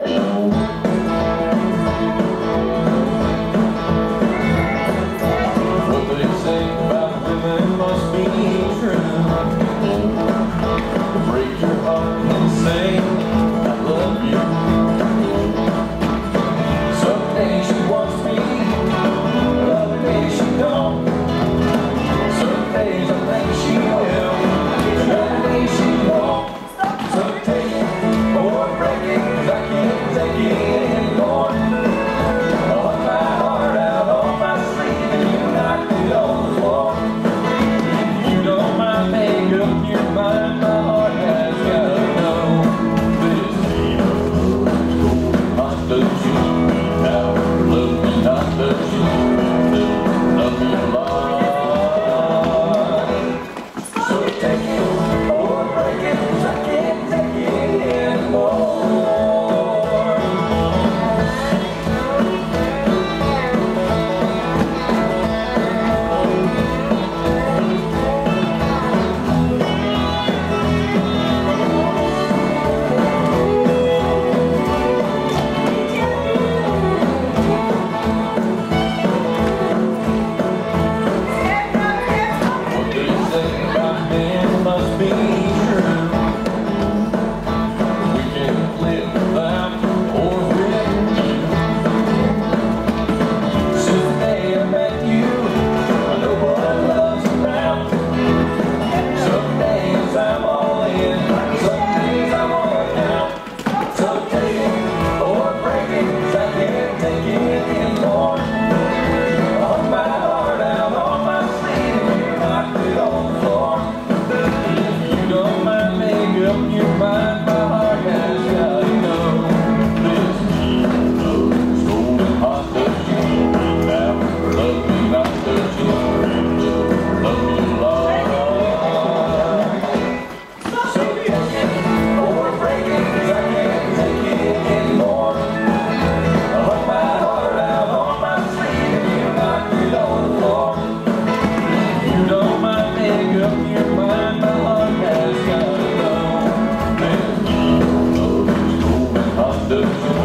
Música the